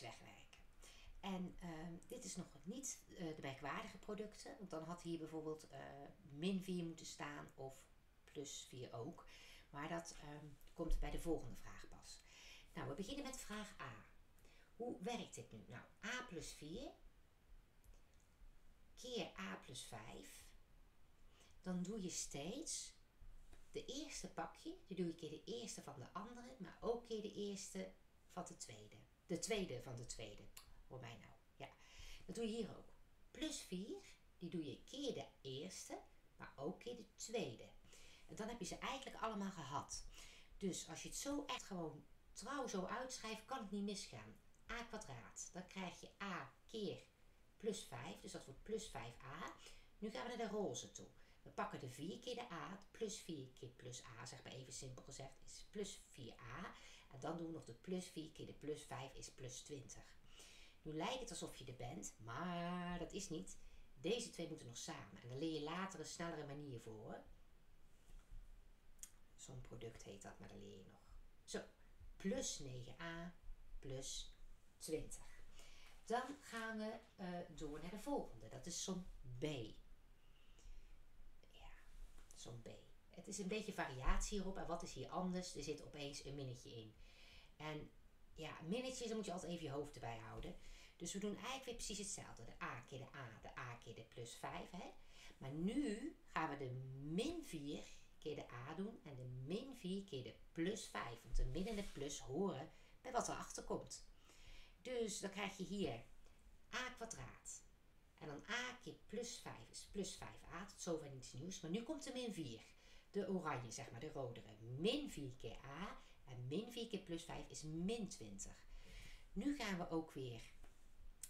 netjes wegwerken. En ehm, dit is nog niet uh, de merkwaardige producten. Want dan had hier bijvoorbeeld uh, min 4 moeten staan of plus 4 ook. Maar dat ehm, komt bij de volgende vraag pas. Nou, we beginnen met vraag A. Hoe werkt dit nu? Nou, a plus 4 keer a plus 5. Dan doe je steeds de eerste pakje. Die doe je keer de eerste van de andere, maar ook keer de eerste van de tweede. De tweede van de tweede. Hoor mij nou. Ja, dat doe je hier ook. Plus 4, die doe je keer de eerste, maar ook keer de tweede. En dan heb je ze eigenlijk allemaal gehad. Dus als je het zo echt gewoon trouw zo uitschrijft, kan het niet misgaan. a kwadraat, dan krijg je a keer plus 5, dus dat wordt plus 5a. Nu gaan we naar de roze toe. We pakken de 4 keer de a, plus 4 keer plus a, zeg maar even simpel gezegd, is plus 4a. En dan doen we nog de plus 4 keer de plus 5 is plus 20. Nu lijkt het alsof je er bent, maar dat is niet. Deze twee moeten nog samen. En dan leer je later een snellere manier voor. Zo'n product heet dat, maar dan leer je nog. Zo, plus 9a plus 20. Dan gaan we uh, door naar de volgende. Dat is som B. Ja, som B. Het is een beetje variatie hierop. En wat is hier anders? Er zit opeens een minnetje in. En ja, minnetjes, dan moet je altijd even je hoofd erbij houden. Dus we doen eigenlijk weer precies hetzelfde. De a keer de a, de a keer de plus 5. Hè? Maar nu gaan we de min 4 keer de a doen en de min 4 keer de plus 5. Want de min en de plus horen bij wat erachter komt. Dus dan krijg je hier a kwadraat. En dan a keer plus 5 is plus 5a. Tot zover niets nieuws. Maar nu komt de min 4. De oranje, zeg maar, de rodere. Min 4 keer a. En min 4 keer plus 5 is min 20. Nu gaan we ook weer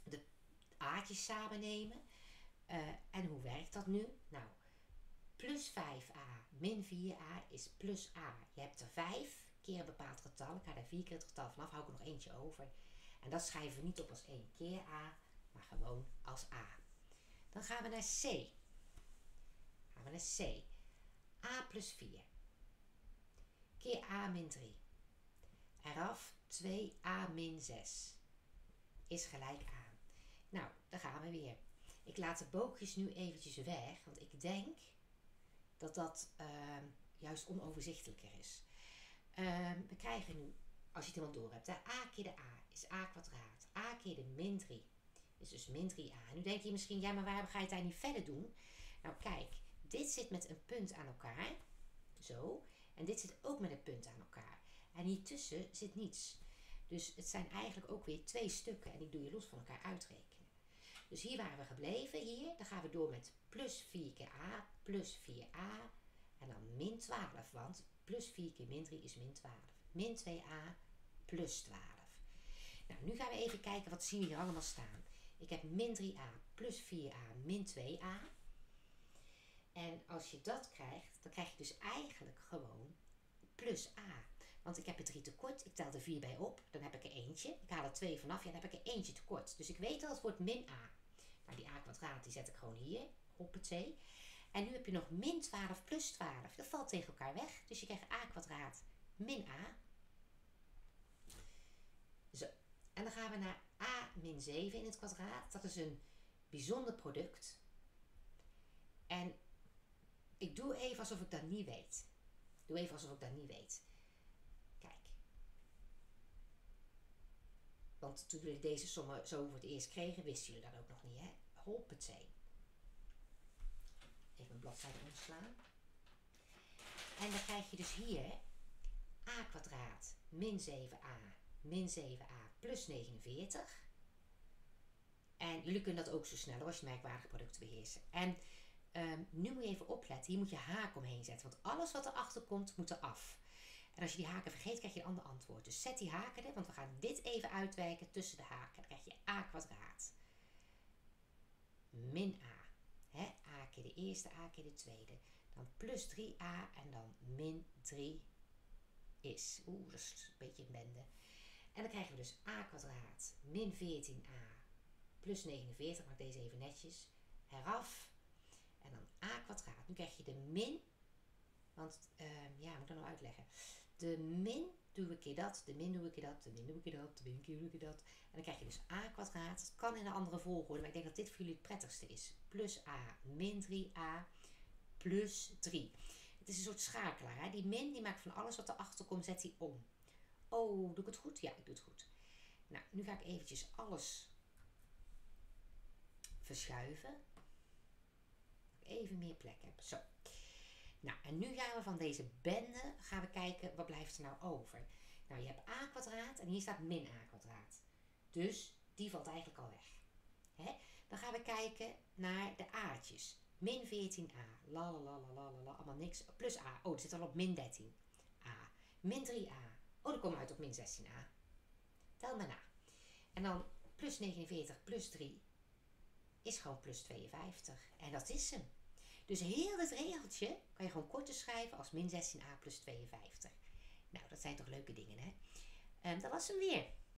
de a'tjes samen nemen. Uh, en hoe werkt dat nu? Nou, plus 5a min 4a is plus a. Je hebt er 5 keer een bepaald getal. Ik ga daar 4 keer het getal vanaf. Hou ik er nog eentje over. En dat schrijven we niet op als 1 keer a, maar gewoon als a. Dan gaan we naar c. Gaan we naar c. a plus 4 keer a min 3. Eraf 2a min 6 is gelijk aan. Nou, daar gaan we weer. Ik laat de boogjes nu eventjes weg, want ik denk dat dat uh, juist onoverzichtelijker is. Uh, we krijgen nu, als je het helemaal door hebt, de a keer de a is a kwadraat. a keer de min 3 is dus min 3a. Nu denk je misschien, ja, maar waarom ga je het daar niet verder doen? Nou, kijk, dit zit met een punt aan elkaar. Zo. En dit zit ook met een punt aan elkaar. En hiertussen zit niets. Dus het zijn eigenlijk ook weer twee stukken en die doe je los van elkaar uitrekenen. Dus hier waren we gebleven, hier. Dan gaan we door met plus 4 keer a plus 4a en dan min 12, want plus 4 keer min 3 is min 12. Min 2a plus 12. Nou, nu gaan we even kijken wat zien we hier allemaal staan. Ik heb min 3a plus 4a min 2a. Als je dat krijgt, dan krijg je dus eigenlijk gewoon plus a. Want ik heb er 3 tekort, ik tel er 4 bij op, dan heb ik er eentje. Ik haal er 2 vanaf, ja, dan heb ik er eentje tekort. Dus ik weet al, het wordt min a. Nou, die a kwadraat die zet ik gewoon hier, 2. En nu heb je nog min 12 plus 12. Dat valt tegen elkaar weg. Dus je krijgt a kwadraat min a. Zo. En dan gaan we naar a min 7 in het kwadraat. Dat is een bijzonder product. En ik doe even alsof ik dat niet weet. Doe even alsof ik dat niet weet. Kijk. Want toen jullie deze sommen zo voor het eerst kregen, wisten jullie dat ook nog niet, hè? Hoppatee. Even een bladzijde omslaan. En dan krijg je dus hier a kwadraat min 7a min 7a plus 49. En jullie kunnen dat ook zo snel als je merkwaardige producten beheersen. En um, nu moet je even opletten. Hier moet je haak omheen zetten. Want alles wat erachter komt, moet er af. En als je die haken vergeet, krijg je een ander antwoord. Dus zet die haken er, want we gaan dit even uitwijken tussen de haken. Dan krijg je a kwadraat. Min a. He, a keer de eerste, a keer de tweede. Dan plus 3a en dan min 3 is. Oeh, dat is een beetje een bende. En dan krijgen we dus a kwadraat min 14a plus 49. Maak deze even netjes. Heraf. A kwadraat. Nu krijg je de min. Want, uh, ja, moet ik dat nou uitleggen. De min doe ik keer dat, de min doe ik keer dat, de min doe ik keer dat, de min doe ik keer dat. En dan krijg je dus a kwadraat. Het kan in een andere volgorde, maar ik denk dat dit voor jullie het prettigste is. Plus a min 3a plus 3. Het is een soort schakelaar. Hè? Die min die maakt van alles wat erachter komt, zet hij om. Oh, doe ik het goed? Ja, ik doe het goed. Nou, nu ga ik eventjes alles verschuiven. Even meer plek hebben. Zo. Nou, en nu gaan we van deze bende gaan we kijken wat blijft er nou over. Nou, je hebt a kwadraat en hier staat min a kwadraat. Dus die valt eigenlijk al weg. Dan gaan we kijken naar de a'tjes. Min 14a. La la la la la la, allemaal niks. Plus a. Oh, het zit al op min 13. a. Min 3a. Oh, dan komen uit op min 16a. Tel maar na. En dan plus 49 plus 3 is gewoon plus 52. En dat is hem. Dus heel het regeltje kan je gewoon korter schrijven als min 16a plus 52. Nou, dat zijn toch leuke dingen, hè? Um, dat was hem weer.